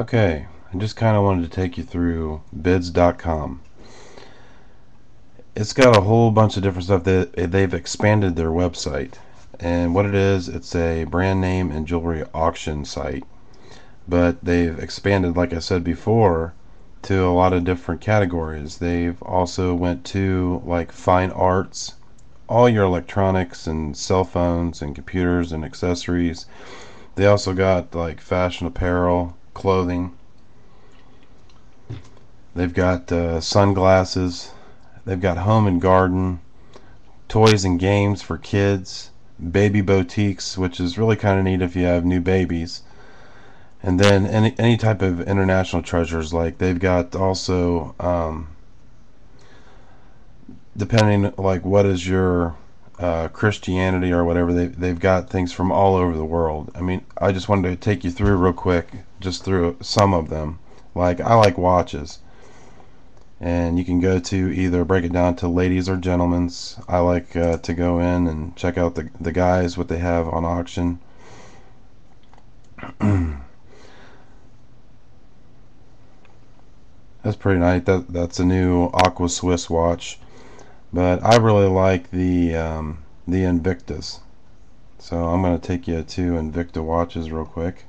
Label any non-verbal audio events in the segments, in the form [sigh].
Okay, I just kind of wanted to take you through Bidz.com. It's got a whole bunch of different stuff that eh, they've expanded their website. And what it is, it's a brand name and jewelry auction site. But they've expanded, like I said before, to a lot of different categories. They've also went to like fine arts, all your electronics and cell phones and computers and accessories. They also got like fashion apparel, clothing. They've got uh, sunglasses. They've got home and garden, toys and games for kids, baby boutiques, which is really kind of neat if you have new babies. And then any any type of international treasures, like they've got also, um, depending like what is your uh, Christianity or whatever. They they've got things from all over the world. I mean, I just wanted to take you through real quick, just through some of them. Like I like watches, and you can go to either break it down to ladies or gentlemen's. I like uh, to go in and check out the the guys what they have on auction. [clears throat] that's pretty nice. That that's a new Aqua Swiss watch but I really like the um, the Invictus. So I'm going to take you to Invicta watches real quick.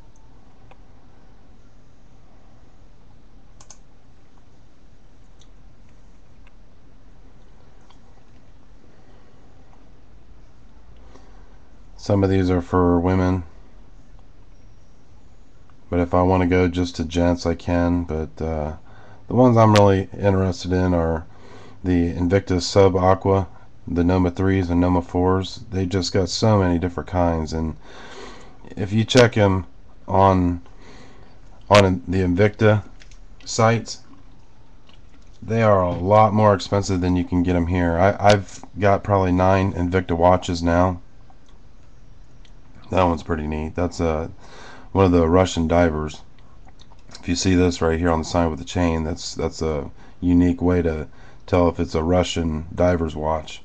Some of these are for women. But if I want to go just to gents I can but uh, the ones I'm really interested in are the Invictus Sub Aqua, the Noma 3s and Noma 4s. They just got so many different kinds and if you check them on on the Invicta sites they are a lot more expensive than you can get them here. I, have got probably nine Invicta watches now. That one's pretty neat. That's a uh, one of the Russian divers. If you see this right here on the side with the chain, that's that's a unique way to tell if it's a Russian diver's watch.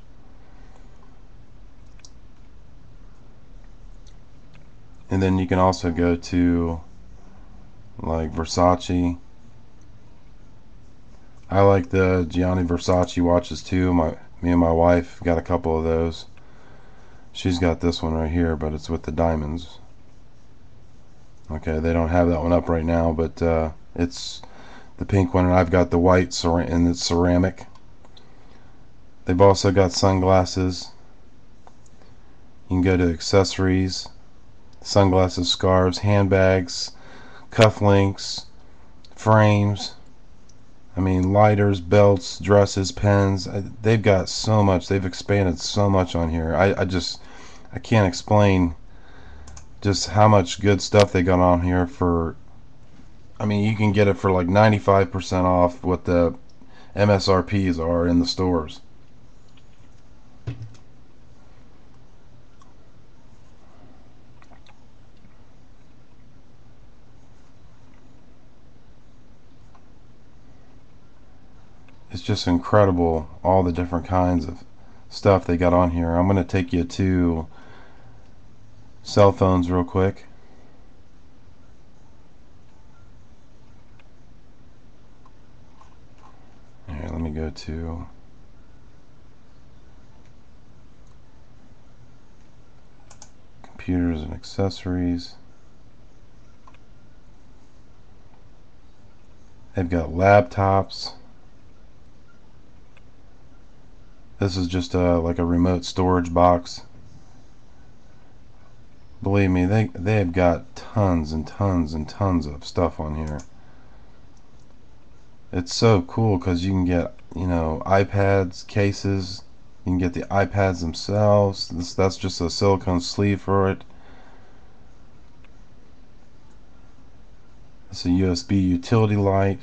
And then you can also go to like Versace. I like the Gianni Versace watches too. My me and my wife got a couple of those. She's got this one right here, but it's with the diamonds. Okay, they don't have that one up right now, but uh, it's the pink one, and I've got the white and it's ceramic. They've also got sunglasses. You can go to accessories, sunglasses, scarves, handbags, cufflinks, frames. I mean, lighters, belts, dresses, pens. They've got so much. They've expanded so much on here. I, I just, I can't explain just how much good stuff they got on here for I mean, you can get it for like 95% off what the MSRPs are in the stores. It's just incredible all the different kinds of stuff they got on here. I'm going to take you to cell phones real quick. Here, let me go to computers and accessories. They've got laptops. This is just a, like a remote storage box. Believe me, they, they have got tons and tons and tons of stuff on here. It's so cool because you can get you know iPads cases you can get the iPads themselves this that's just a silicone sleeve for it it's a USB utility light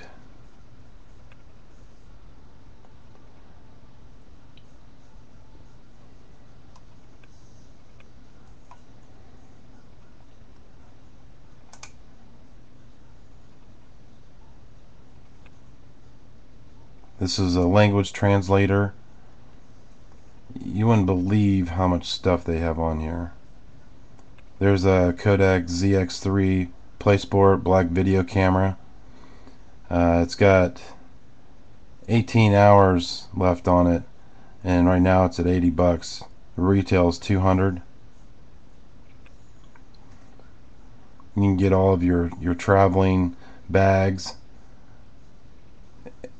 This is a language translator. You wouldn't believe how much stuff they have on here. There's a Kodak ZX3 PlaySport black video camera. Uh, it's got 18 hours left on it, and right now it's at 80 bucks. Retail is 200. You can get all of your your traveling bags.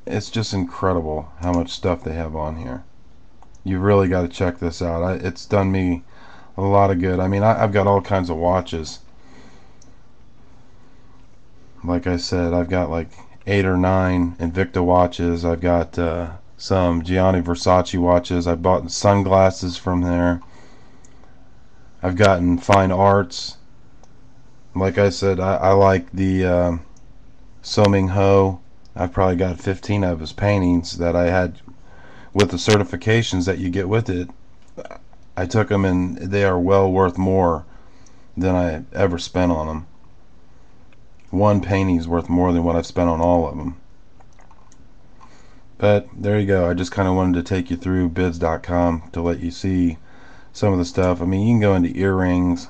It's just incredible how much stuff they have on here. You really got to check this out. I, it's done me a lot of good. I mean, I, I've got all kinds of watches. Like I said, I've got like eight or nine Invicta watches. I've got uh, some Gianni Versace watches. I bought sunglasses from there. I've gotten fine arts. Like I said, I, I like the uh, So Ming Ho. I've probably got 15 of his paintings that I had with the certifications that you get with it. I took them and they are well worth more than I ever spent on them. One painting is worth more than what I've spent on all of them. But there you go. I just kind of wanted to take you through Bidz.com to let you see some of the stuff. I mean, you can go into earrings.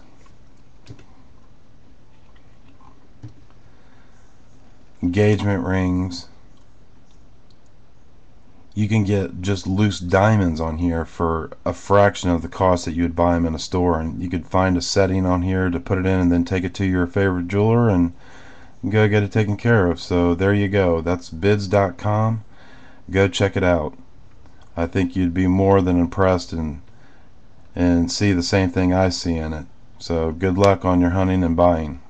Engagement rings. You can get just loose diamonds on here for a fraction of the cost that you would buy them in a store and you could find a setting on here to put it in and then take it to your favorite jeweler and go get it taken care of. So there you go. That's Bidz.com go check it out. I think you'd be more than impressed and and see the same thing I see in it. So good luck on your hunting and buying